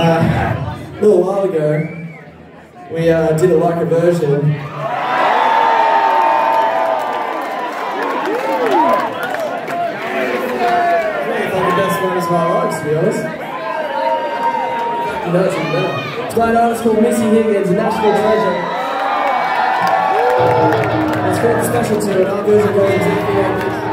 Uh, a little while ago, we uh, did a like a version. best one of my life, to be honest. You know it's even better. It's by an artist called Missy Higgins, a national treasure. It's called the Special Two, our version going to the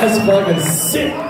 That's fucking sick.